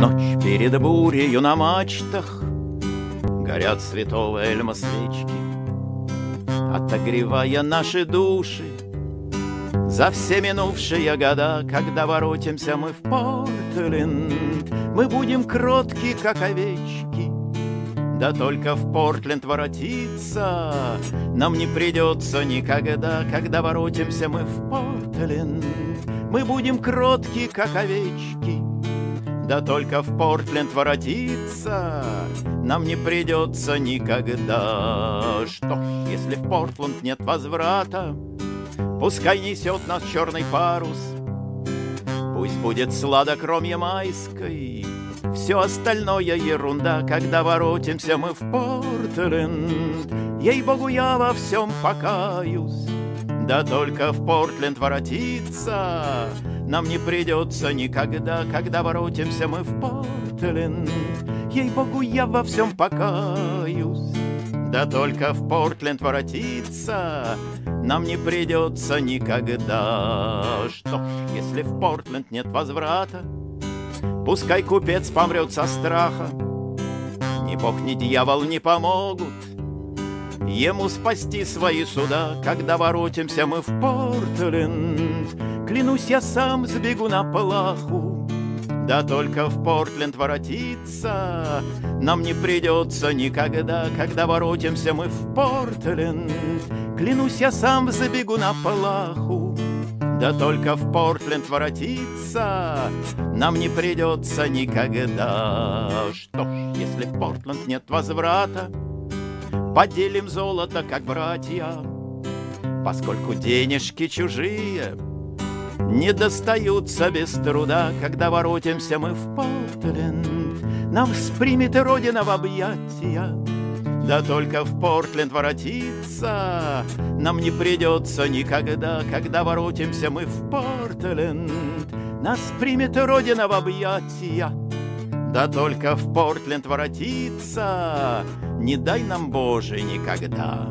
Ночь перед бурею на мачтах Горят святого Эльма свечки Отогревая наши души За все минувшие года. Когда воротимся мы в Портленд Мы будем кротки, как овечки. Да только в Портленд воротиться Нам не придется никогда, Когда воротимся мы в Портленд. Мы будем кротки, как овечки, Да только в Портленд воротиться Нам не придется никогда. Что ж, если в Портленд нет возврата, Пускай несет нас черный парус, Пусть будет сладокромье майской, все остальное ерунда, когда воротимся мы в Портленд. Ей-богу, я во всем покаюсь. Да только в Портленд воротиться Нам не придется никогда, когда воротимся мы в Портленд. Ей-богу, я во всем покаюсь. Да только в Портленд воротиться Нам не придется никогда. Что ж, если в Портленд нет возврата, Пускай купец помрет со страха, Ни бог, ни дьявол не помогут Ему спасти свои суда, Когда воротимся мы в Портленд. Клянусь, я сам сбегу на плаху, Да только в Портленд воротиться Нам не придется никогда, Когда воротимся мы в Портленд. Клянусь, я сам забегу на плаху, да только в Портленд воротиться Нам не придется никогда Что ж, если в Портленд нет возврата Поделим золото, как братья Поскольку денежки чужие Не достаются без труда. Когда воротимся мы в Портленд Нам спримет Родина в объятия. Да только в Портленд воротиться Нам не придется никогда, Когда воротимся мы в Портленд. Нас примет Родина в объятия, Да только в Портленд воротиться Не дай нам, Боже, никогда.